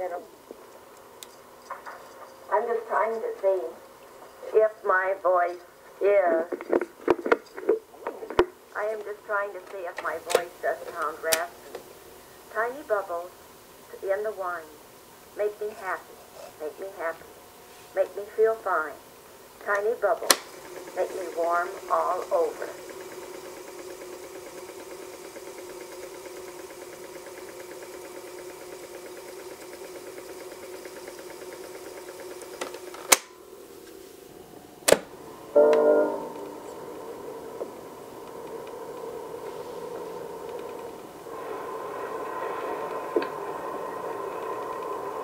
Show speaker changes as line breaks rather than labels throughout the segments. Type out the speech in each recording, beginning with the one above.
I'm just trying to see if my voice is. I am just trying to see if my voice does sound raspy. Tiny bubbles in the wine make me happy, make me happy, make me feel fine. Tiny bubbles make me warm all over.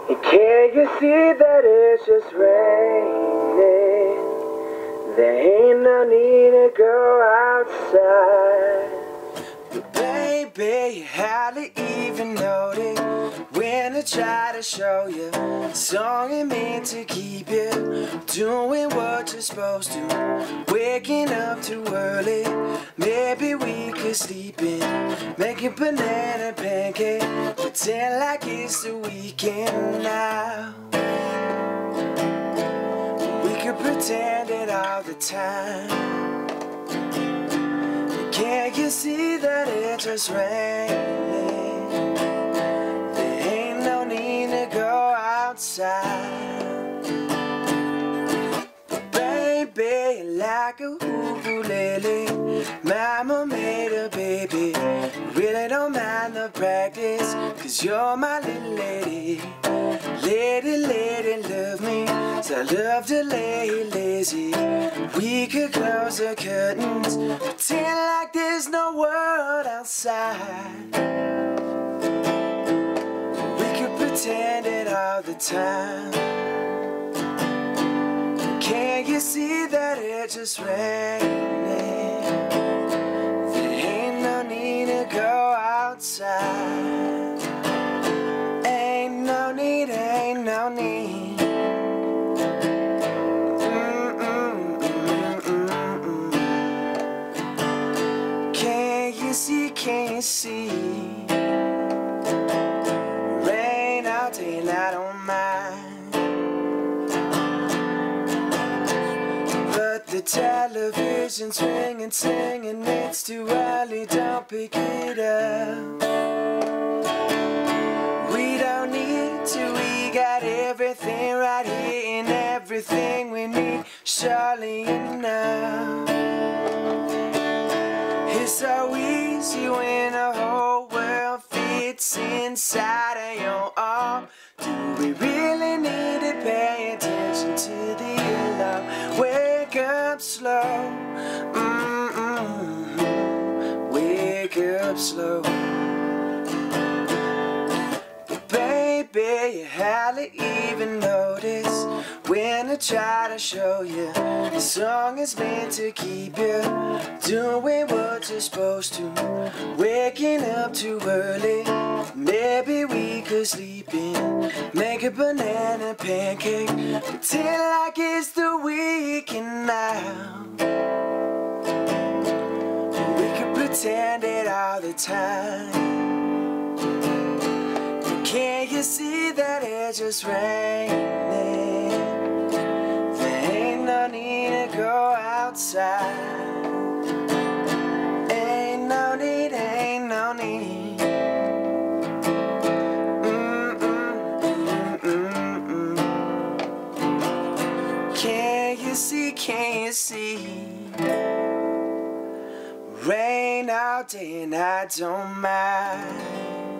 Can't you see that it's just raining? There ain't no need to go outside. But baby, you hardly even notice when I try to show you. Song ain't meant to keep you doing what you're supposed to. Waking up too early, maybe we could sleep in. Make a banana pancake, pretend like it's the weekend now. We could pretend it all the time. Can't you see that it's just raining? Like a ukulele, mama made a baby. Really don't mind the practice, cause you're my little lady. Lady, lady, love me. So I love to lay lazy. We could close the curtains, pretend like there's no world outside. We could pretend it all the time. Can't you see it's just raining? There ain't no need to go outside. Television's ringing, singing, it's too early, don't pick it up. We don't need to, we got everything right here and everything we need, surely enough. It's so easy when the whole world fits inside of your arm. Do we wake up slow. But baby, you hardly even notice when I try to show you. The song is meant to keep you doing what you're supposed to. Waking up too early, maybe we could sleep in. Make a banana pancake, pretend like it's the weekend now. We could pretend the time. But can't you see that it's just raining? There ain't no need to go outside. Ain't no need, ain't no need. Mm-mm, mm-mm, mm-mm. Can't you see, can't you see? Day and I don't mind.